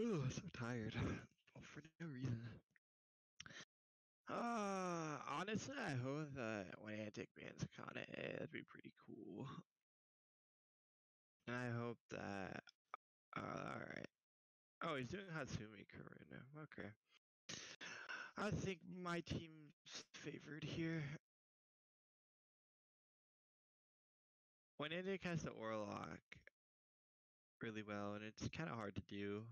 Oh, I'm so tired. Oh, for no reason. Uh, honestly, I hope that when Antic Man's on it, it'd be pretty cool. And I hope that. Uh, alright. Oh, he's doing Hatsumi now. Okay. I think my team's favored here. OneAntic has the Orlock really well, and it's kind of hard to do.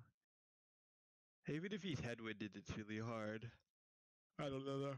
Even if he's headwinded, it's really hard. I don't know though.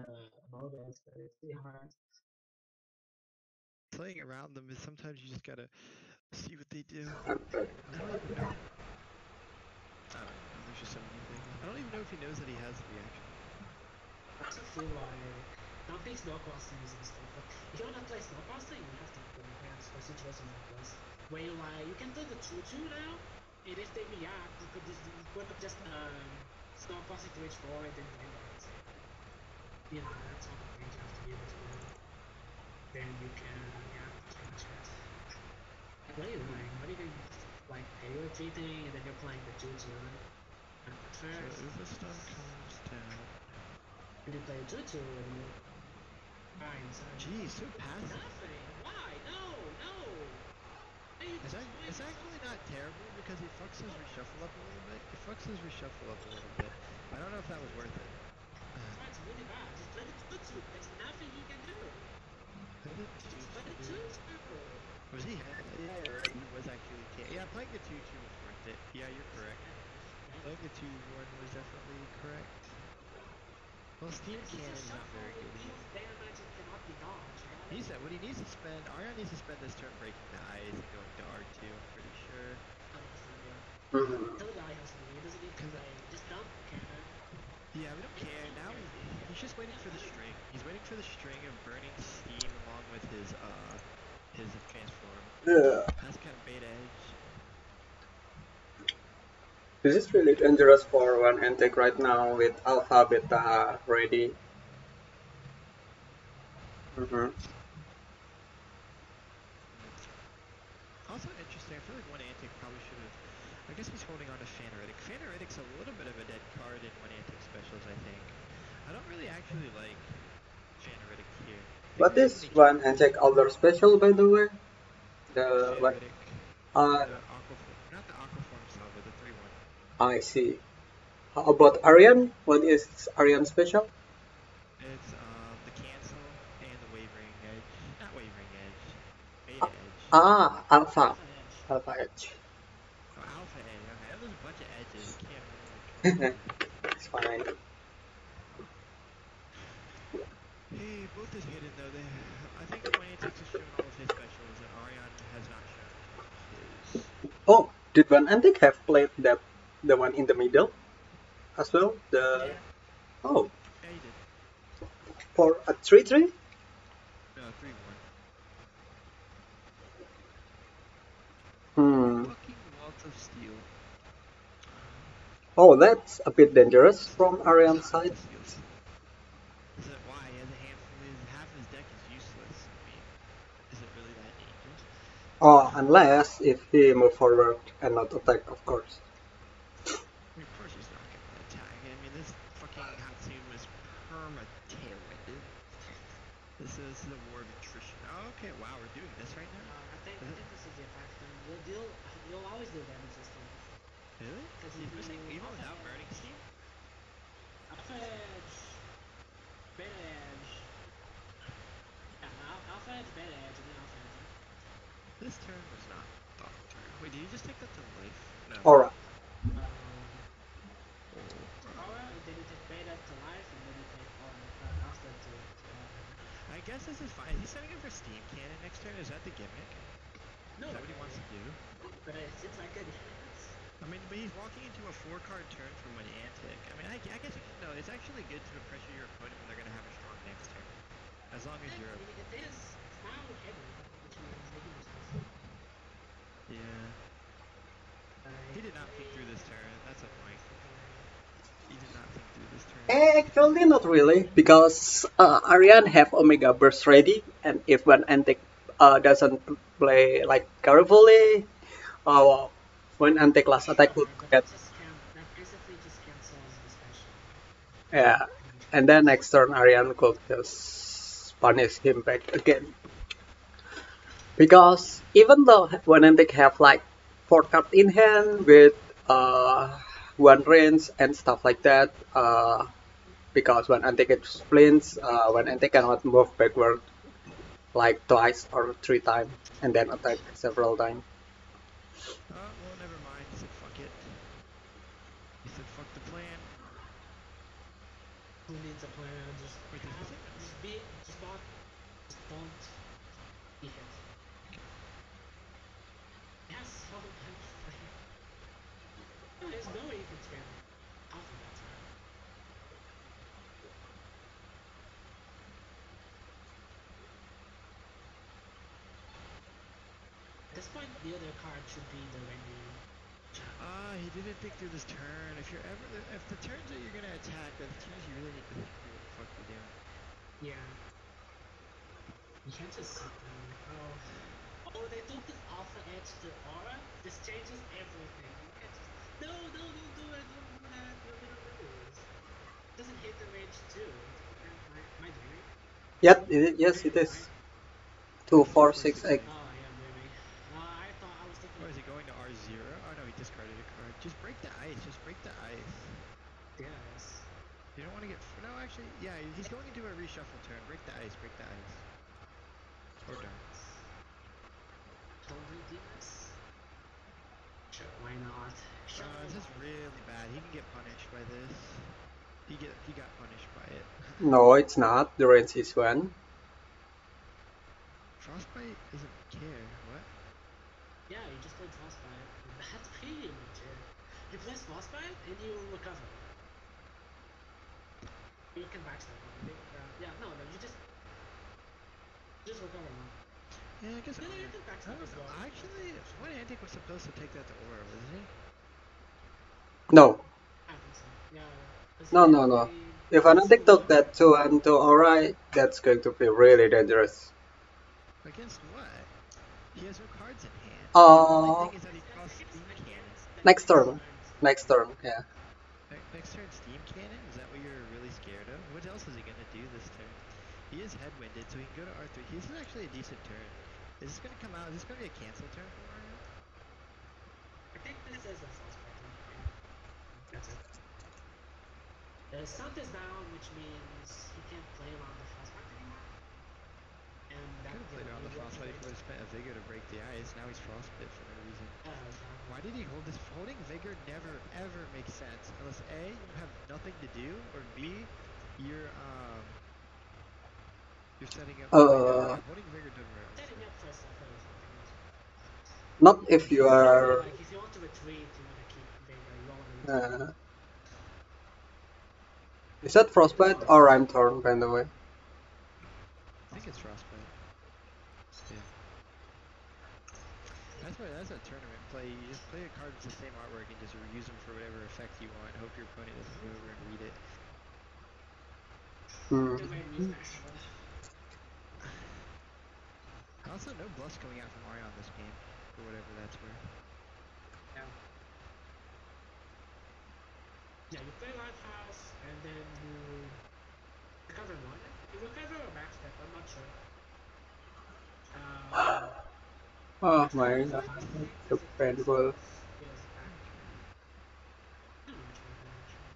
Uh, models, but it's pretty hard. Playing around them is sometimes you just gotta see what they do. I'm sorry. Don't even know. I don't. There's just so many things. I don't even know if he knows that he has the reaction. I also feel like not being snowcrossing and stuff. But if you wanna play snowcrossing, you have to play hands for situations like this. Where you like you can do the two two now, and if they react, you could just you could just um snowcrossing to reach forward and then play that. You know, that's all the things you have to be able to do. Then you can yeah, change it. Like, what are you doing? What are you doing? Like, are you retreating and then you're playing the two two? At So first, if the stun comes down. when you play two two and you Fine, so Geez, so passive. Nothing. Why? No, no. Why you Is that destroying it's actually not terrible because he fucks his reshuffle up a little bit. He fucks his reshuffle up a little bit. I don't know if that was worth it. That's it's really bad. There's nothing you can do. Was he? Yeah, you're right. He was actually. Yeah, playing the two two was worth it. Yeah, you're correct. Playing the two one was definitely correct. Well, Steam Cannon's not very good. He said what he needs to spend. ArYahn needs to spend this turn breaking the eyes and going to R two. I'm pretty sure. 100% Yeah, we don't care. Now he's, he's just waiting for the string. He's waiting for the string of burning steam along with his uh his transform. Yeah. That's kind of beta edge. This is really dangerous for OneAntic right now with Alpha Beta ready. Mm-hmm. Also interesting. I feel like OneAntic probably should have. I guess he's holding on to Phaneritic. Phaneritic's a little bit of a dead card in OneAntic specials. I think. I don't really actually like Phaneritic here. What is OneAntic Elder special by the way? The what? Phaneritic, Uh, the not the Aquaform Salva, the three one. I see. How about ArYahn? What is ArYahn special? It's um the cancel and the wavering edge. Not wavering edge. Beta edge. Ah, Alpha. Alpha edge. Alpha Edge. Oh, alpha edge. Okay, there's a bunch of edges. You Can't really like, it's fine. Hey, both is hidden though. They, I think OneAntic has shown all of his specials, and ArYahn has not shown his. Oh, did OneAntic have played that the one in the middle as well? The Yeah. oh Yeah, he did. for a three three? No, three one. Hmm. Fucking Vault of Steel. Oh, that's a bit dangerous from ArYahn's Vault side. of Steels. Is it why? He has a handful. His, half his deck is useless. I mean, is it really that dangerous? Oh, unless if he move forward and not attack, of course. I mean, of course he's not gonna attack. I mean, this fucking Hatsune was perma tailwinded. This is, this is a war of attrition. Oh, okay, wow, we're doing this right Uh, now. I think I Is it? think this is the effect. And you'll deal. You'll always deal damage this turn. Really? Because You're if pushing you even alpha without burning edge- steam? Alpha edge. Beta edge. Yeah, edge, and then. This turn was not thought through. Wait, did you just take that to life? No. Aura. Um, aura, and then you take beta to life, and then you take aura, uh, alpha to, to uh, I guess this is fine. Is he setting up for steam cannon next turn? Is that the gimmick? No, Is that what he wants to do? but it seems like it has. I mean, but he's walking into a four-card turn from an antic. I mean, I, I guess no. It's actually good to pressure your opponent when they're gonna have a strong next turn, as long as you're. It is. It's heavy, which means they can do stuff. Yeah. Uh, He did not think through this turn. That's a point. He did not think through this turn. Actually, not really, because uh, ArYahn have Omega Burst ready, and if OneAntic uh, doesn't play like carefully, uh, OneAntic last attack would get just can that basically just cancels the special. yeah, and then next turn ArYahn could just punish him back again. Because even though OneAntic have like four cards in hand with uh, one range and stuff like that, uh, because OneAntic it splints, uh, OneAntic cannot move backward like twice or three times and then attack several times. Uh, well, never mind. He said fuck it. He said fuck the plan. Who needs a plan? Just Wait, there's have, nothing? just be, just not, just don't be hit. Yes, how much There's no way you can spam alpha that time. At this point, the other card should be the Renly chat. Ah, he didn't think through this turn. If you're ever, if the turns that you're gonna attack, are the turns you really need to think through what the fuck you're doing. Yeah. You can't just sit there. Oh. Oh, they took this alpha edge to aura. This changes everything. You can't just. No, no, don't do it. Don't do that. You're gonna lose. Doesn't hit the range too. Am I, am I dreaming? Yep, it, is- yes, it is. Two, four, six, eight. Oh, I am dreaming. Uh, I thought I was thinking. Oh, is he going to R0? Oh no, he discarded a card. Just break the ice. Just break the ice. Yes. You don't want to get. No, actually, yeah, he's going into a reshuffle turn. Break the ice. Break the ice. Or darn. Don't we do this? Sure, why not? Sure. Uh, this is really bad. He can get punished by this. He get he got punished by it. No, it's not. The range is one. Frostbite doesn't care. What? Yeah, you just played Frostbite. That's pretty much it. You play Frostbite and you recover. You can backstab on it. Uh, yeah, no, no, you just just recover now. Yeah, I guess. No, no, you Honor- can I backstab don't as know. well. Actually, OneAntic was supposed to take that to Aura, wasn't he? No. I think so. Yeah. 'cause No, no, no. actually- If OneAntic took that to and to alright, that's going to be really dangerous. Against what? He has no cards in hand. Uh, the only thing is that he It's crossed against- Steam against Cannon. the Next turn. Next turn, yeah. Next turn, Steam Cannon? Is that what you're really scared of? What else is he gonna do this turn? He is headwinded, so he can go to R3. This is actually a decent turn. Is this gonna come out? Is this gonna be a cancel turn for Mario? I think this is a turn. That's it. The stunt is down, which means he can't play around the Frostbite anymore. And that Could have played around the Frostbite he would have spent a Vigor to break the ice. Now he's Frostbit for no reason. Yeah, exactly. Why did he hold this? Holding Vigor never ever makes sense unless A, you have nothing to do, or B, you're um you're setting up. Uh, holding Vigor doesn't really make Setting sense. up for something or something else. Not if you are. Like, if you want to retreat, you want to keep Vega, you don't want to retreat. Uh, is that Frostbite or Rhyme Thorn, by the way? I think it's Frostbite. Yeah. That's why that's a tournament play. You just play a card with the same artwork and just use them for whatever effect you want. Hope your opponent doesn't go over and read it. Hmm. The main reason I have Also, no bluffs coming out from Mario on this game, for whatever that's worth. Yeah. Yeah, you play Lifehouse, and then you recover one. You recover a backstep, I'm not sure. Um, Oh backstep my is god, fine, I think, so 'cause it painful. cancels his back. I don't know which one I'm actually.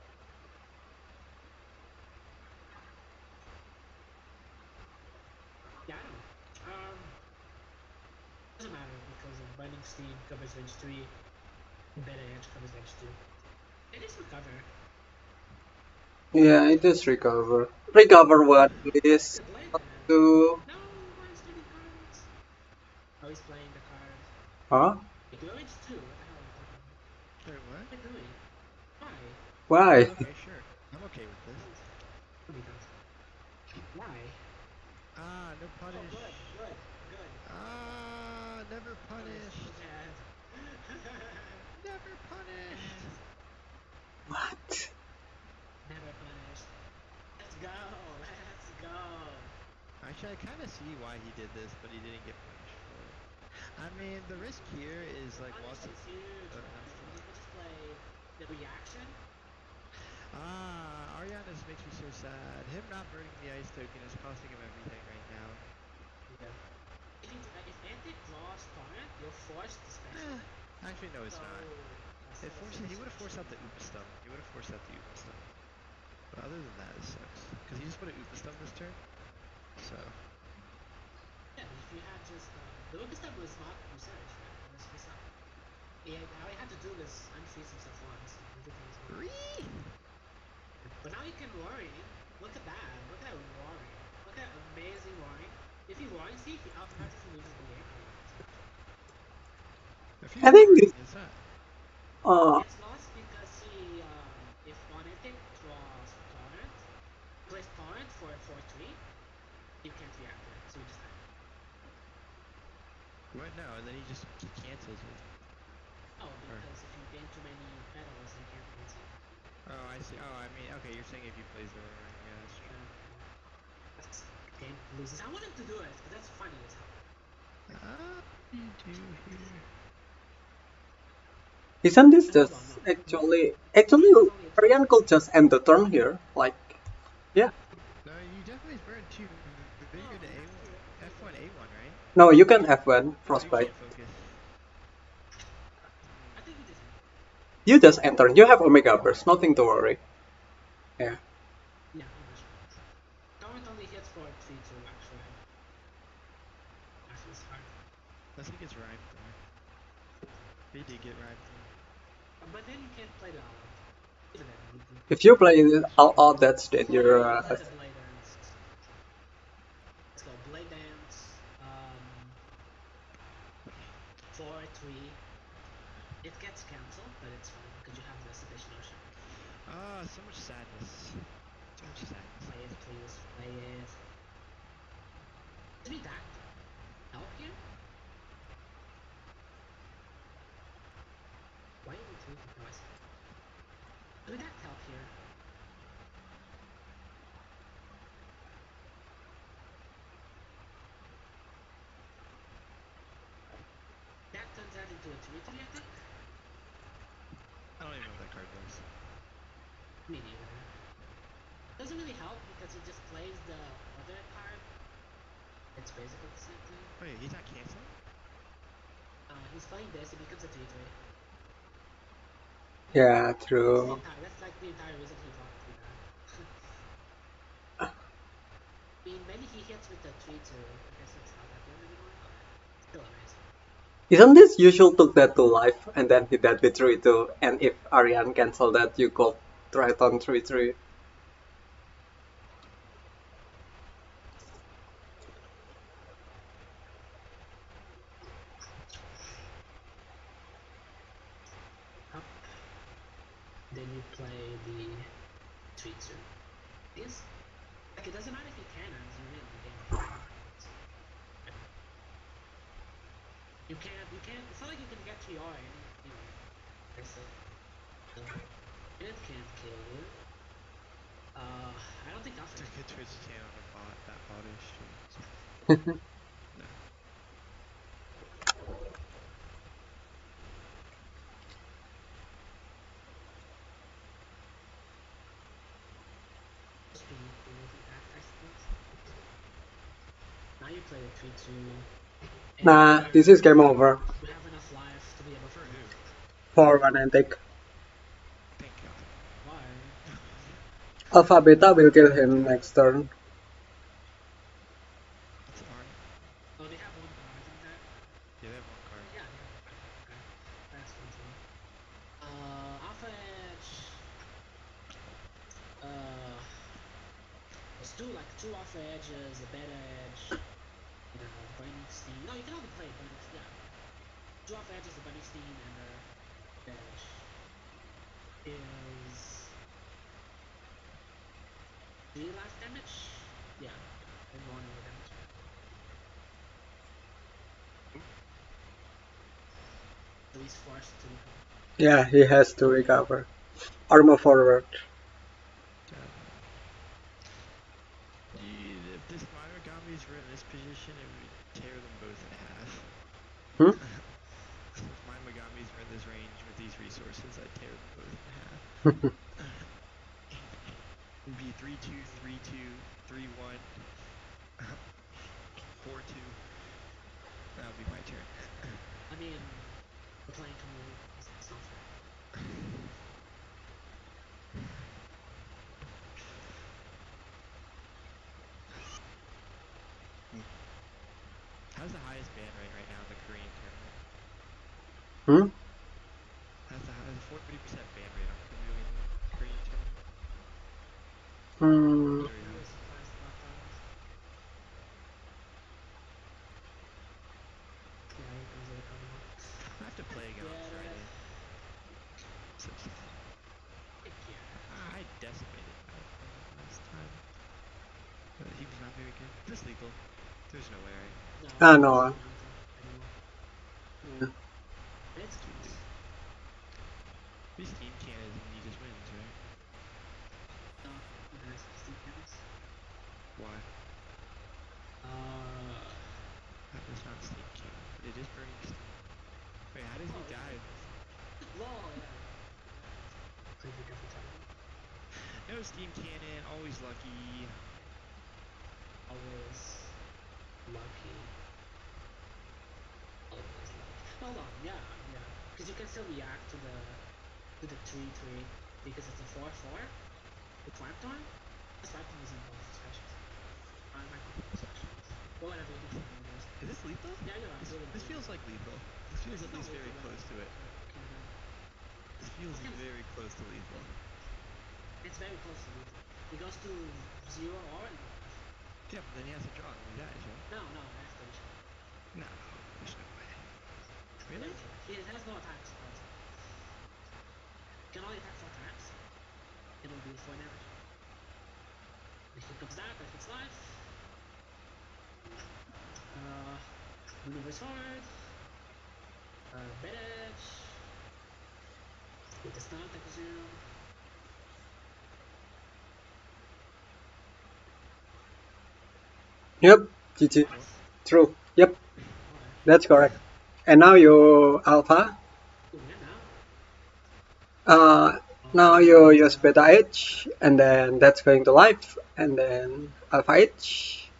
Yeah, I don't know. Um, doesn't matter because of Binding Steam covers range 3, Beta Edge covers range 2. It is recover. Yeah, it is recover. Recover what, please? Good play Not then. to. No, why is doing cards? Oh, he's playing the card. Huh? If you're 2, what the hell are you talking about? Wait, what? What are you doing? Why? Why? Okay, sure. I'm okay with this. What are you doing? Why? Ah, no Oh, good, good, good. Ah, never punished. Jazz. Never punished. What? Never punished. Let's go, let's go. Actually, I kind of see why he did this, but he didn't get punished for it. I mean, the risk here is like Punish lots of. is huge. Uh, man. You play the reaction. Ah, Ariana's makes me so sad. Him not burning the ice token is costing him everything right now. Yeah. If, you, if Antic draws torrent, you're forced to special. Actually, no, it's not. It forced, he would have forced out the UPA Stump. He would have forced out the UPA Stump. But other than that, it sucks. Because he just put a UPA Stump this turn. So. Yeah, if you had just. Uh, the UPA Stump was not research, right? It was just not. Yeah, now he had to do this unfreeze himself once. Three! But now he can worry. Look at that. Look at that worry. Look at that amazing worry. If he worries, he, he automatically loses the game. If you I think win, this- is that? Uh, It's lost because he, um, if Monetic draws torrent, plays torrent for 4-3, you can't react to it, so you just die. What? No, and then he just he cancels it. Oh, because if you gain too many petals, you can't cancel. Oh, I see. Oh, I mean, okay, you're saying if he plays the ring, yeah, that's true. That's game loses. I want him to do it, but that's funny as hell. Ah, you do here. Isn't this just actually actually Ryan could just end the turn here? Like, yeah. No, you definitely burn two. Then you're to A1, F1, A1, right? No, you can F1 So you frostbite. can't focus. I think we just You just enter. You have Omega Burst. Nothing to worry. Yeah. Yeah, I'm not sure. Torrent only hits for 3 2, actually. Actually, it's hard. Unless he gets rhymed though. He did get rhymed though. But then you can't play the all out. Even then, you can If you play out, that's dangerous. Let's go Blade Dance. Let's go Blade Dance. Um, 4 3. It gets cancelled, but it's fine because you have this additional shot. Ah, so much sadness. So much sadness. Play it, please. Play it. Did we that help here? Why are we taking noise? Did we that help here? That turns out into a 3 3, I don't even know what that card does. Me neither. Doesn't really help because it just plays the other card. It's basically the same thing. Wait, he's not canceling? Uh, he's playing this, it becomes a 3 3. Yeah, true. that's like the entire reason he brought three down. I mean, maybe he hits with the 3 2. I guess that's how that one anymore. Still amazing. Isn't this usual took that to life and then hit that with 3 2? And if ArYahn cancel that, you got Triton 3 3. Up. Then you play the 3 2. Yes? Like, it doesn't matter if he cannons, you win the game. You can't, you can't, it's not like you can get 3 R and, you know, that's it. So, it can't kill you. Uh, I don't think that's Took a Twitch channel to bot that auto streams. no. Just being cool with that, I suppose. Now you play the 3 2. and Nah, this is game over For. Why? Alpha Beta will kill him next turn. It's alright. Oh, they have one card in there? Yeah, they have one card. Yeah, they have one card. Okay. That's one too. Uh, Alpha Edge. Uh, let's do like two Alpha Edges, a Beta Edge, you know, Burning Steam. No, you can only play Burning Steam. Yeah. Two Edges, a Burning Steam, and uh, a Beta Edge. Is. Three life damage? Yeah. And one more damage. So he's forced to Yeah, he has to recover. Armor forward. God. Dude, if this Monogami's were in this position, it would tear them both in half. Hmm? if my Megami's were in this range with these resources, I'd tear both in half. Hmm? That's a 40% ban rate on really crazy Hmm. I have to play uh, I decimated my last time. He was not very good. Legal. There's no way. I know. Lucky. Always lucky. Always lucky. Hold on, yeah, yeah. Because you can still react to the to the three three because it's a four four. The time. The is in both specials. I might not both specials. Or whatever you for numbers. Is this lethal? Yeah, you're right. This, you're this right. feels like lethal. This feels at least very close to it. This feels very close to lethal. It's very close to lethal. He goes to zero or. Yeah, but then he has to draw and he dies, right? No, no, that's the issue. No, there's no way. Really? He has no attacks. but Can only attack four times. It'll be four damage. If he comes back, if it's life. Uh, maneuvers forward. Uh, bed edge. With the stun, I presume. Yep, GG. True. Yep, that's correct. And now your alpha. Now. Uh, now you use beta edge, and then that's going to life, and then alpha edge,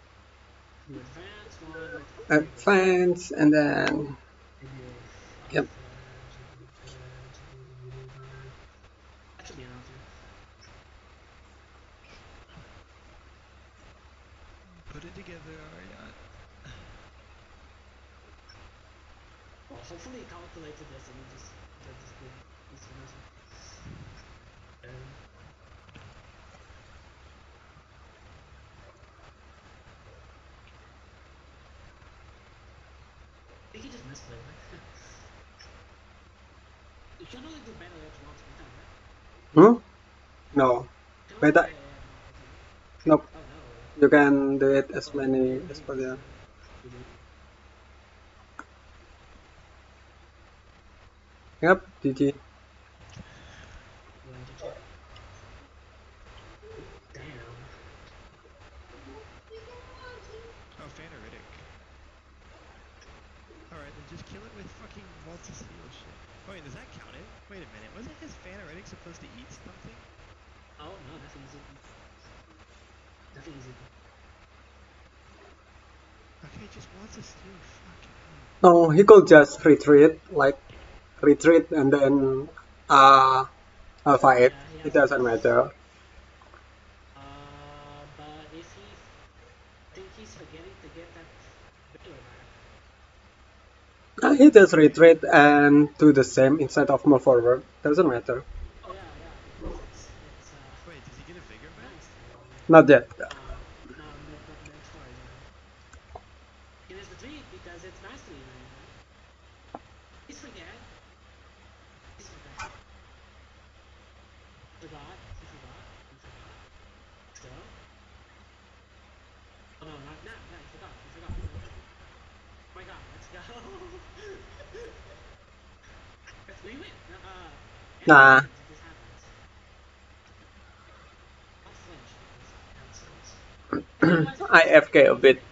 You advance one. with- advance, and then Yep. That should be enough. yeah. Put it together, ArYahn. Well, hopefully he calculated this and he just did this thing. This one. Um, I think he just misplayed it. you can only do beta edge once per time, right? hmm? No, You Better- do edge once per time. nope. Oh no. You can do it as many as possible. Yep, GG. Damn. Oh, Phaneritic. Alright, then just kill it with fucking Vault of Steel shit. Oh, wait, does that count it? Wait a minute, wasn't his Phaneritic supposed to eat something? Oh no, nothing is equal. Nothing is. Okay, just Vault Steel, fucking hell. No, he could just retreat, like retreat and then uh alpha edge. It doesn't matter. Uh, but if he he's forgetting to get that better back. Uh, he just retreat and do the same instead of move forward. Doesn't matter. Oh yeah, yeah, because it's it's uh Wait, does he get a Vigor back? nice. Not yet. Uh, no, no, not the next story. No. It is the tweet because it's mastery. Man. He's forget. He's forgot. Forgot. He forgot. He forgot. Let's go. Oh no, not not not. He forgot. He forgot. Oh my god, let's go. we win. Uh, Nah. anything if This happens. Don't flinch because cancels. I FK a bit.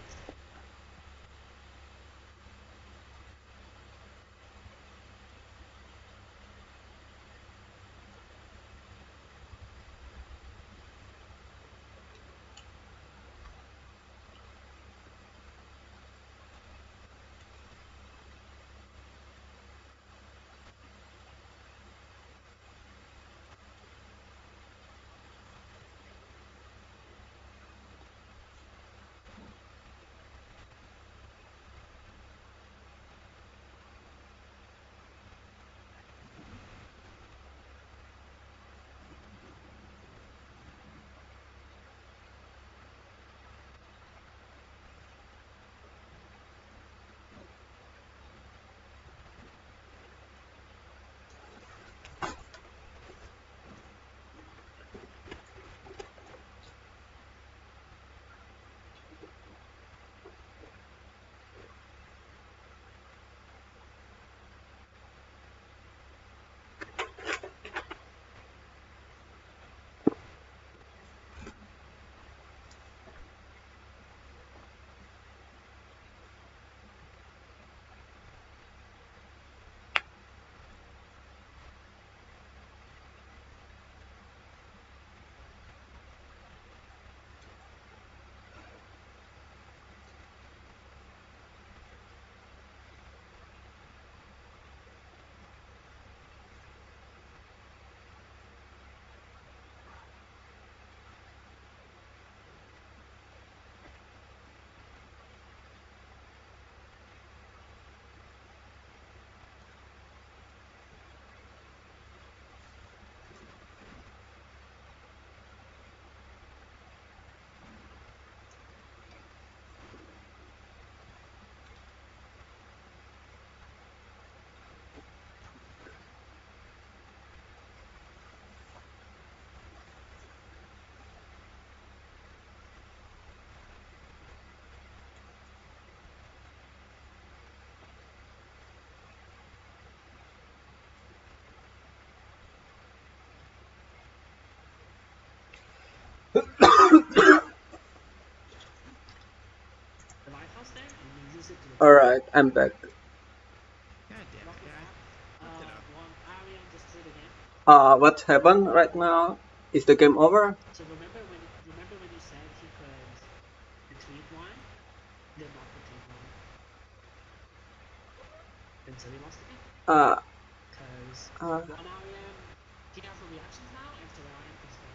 Threw the game. Uh, what happened right now? Is the game over? So remember when remember when you said he could retweet one, then not retweet one. Until he lost the game. Uh, Because uh, one he has the reactions now and two ArYahn can stay.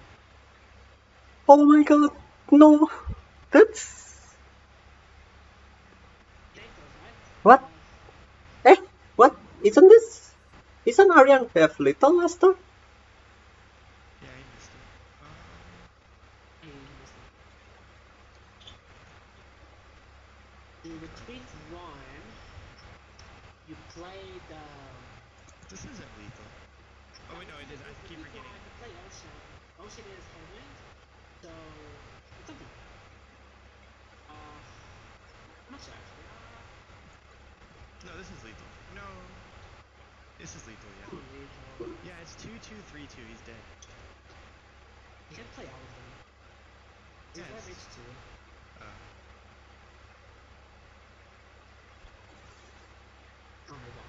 oh my god, no. That's... Dave does, right? What? Uh, Eh, what? Isn't this... Isn't ArYahn have Little Master? Yeah, he missed it. Um, hey, he missed it. You retweet one. You played um this isn't lethal. Oh wait, no, it is. I keep You forgetting. can play Ocean. Ocean is headwind, so it's something. Uh, I'm not sure actually. Uh, No, this is lethal. No. This is lethal, yeah. Cow. Yeah, it's 2 2 3 2. He's dead. You can play all of them. He's Yes. leverage too. Uh, Oh my god.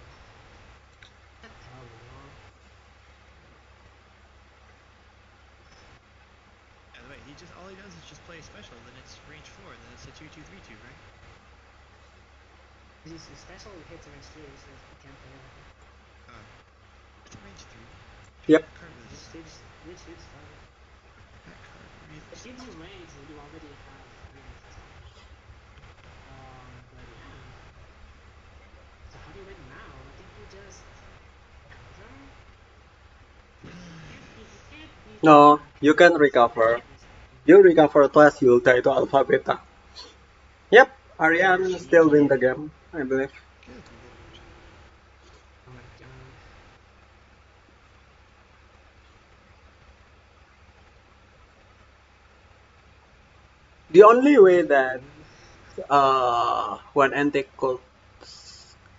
By the way, he just all he does is just play a special, then it's range 4, and then it's a 2 2 3 2, right? His his special hits range two, so he can't play like that. Uh, it's a range 3. Yep. That card really Which sucks. which feeds fine. That card really It sucks. gives you range when you already have range. Um, but yeah. So how do you win now? I think you just counter. You can't beat- you can't beat No, you can recover. You can't beat them. You recover twice, you'll die to Alpha Beta. Yep, ArYahn still win the game, I believe. The only way that uh, OneAntic could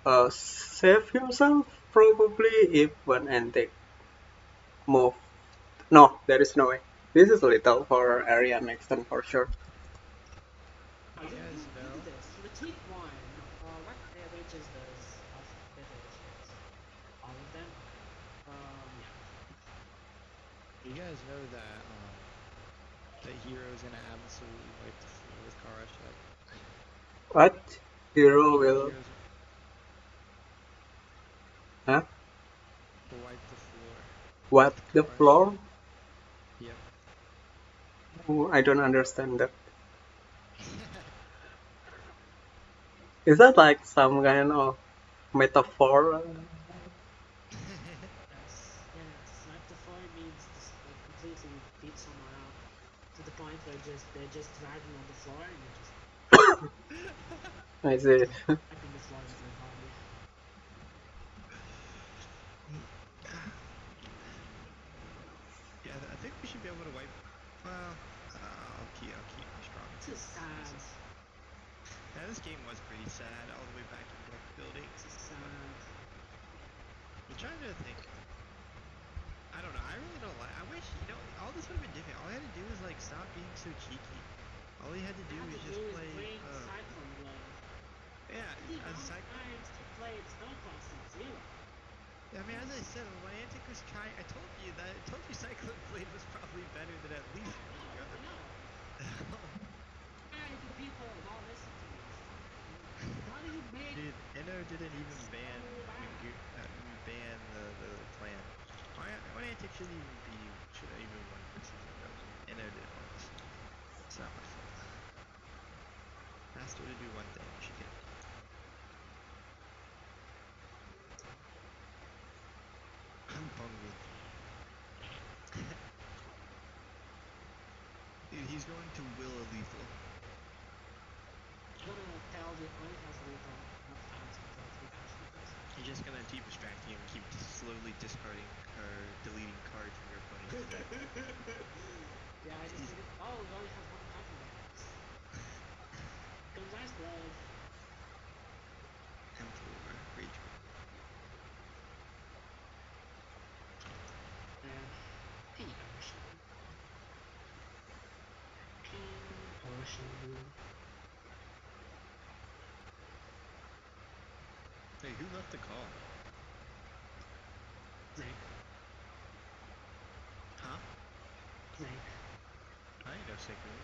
uh, save himself probably if OneAntic move. No, there is no way. This is a little for ArYahn next turn for sure. Oh, you, you, Yes, you no. do this. You retweet one. Uh, what uh, ranges does Alpha Beta hit? All of them? Um, yeah. You guys know that um, the hero's gonna absolutely wipe the floor with Karashek. What? Hero will. Huh? wipe the floor. What? The floor? Yep. Oh, I don't understand that. Is that like some kind of metaphor? Yes, yes. Snipe the four means just like completely beat someone up to the point where just they're just dragging on the floor and you're just I see. wiping the floor with your body. yeah, I think we should be able to wipe. Well, uh, I'll keep, I'll keep my strong. This is sad. Yeah, this game was pretty sad all the way back in Black Building. This is sad. I'm trying to think. I don't know. I really don't like. I wish you know all this would have been different. All I had to do was like stop being so cheeky. All he had to do was just do play. bring Uh, Cyclone Blow. yeah, The as Cyclone. times he played Snowcross is zero. I mean, as I said, OneAntic was trying, I told you that. I told you Cyclone Blade was probably better than at least the know, I other. know. Why do people not listen to this? How do you make Dude, Eno didn't even ban uh, ban the, the clan. Why, why Antic shouldn't even be should have even won for season goes. Eno did once. It's not my fault. Asked her to do one thing, she did. I'm bungled. Dude, he's going to will a lethal. I'm gonna tell the only lethal enough times to tell three passions. You're just gonna keep distracting him and keep slowly discarding or deleting cards from your opponent's deck. yeah, I just did it. Oh, it only has one card in there. Congrats, bro. Emperor, Rage Quit. And King Ocean. King Ocean. Hey, who left the call? Zach. Huh? Zach. I ain't no secret.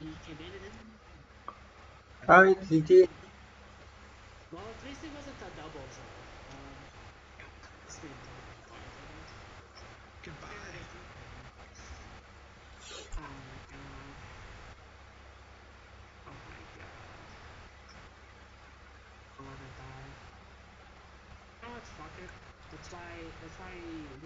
He came in and then. It's GG. Well, at least it wasn't a double, so. Um, it's been Goodbye. Oh my god. Oh my god. I